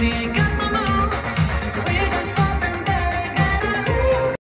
watching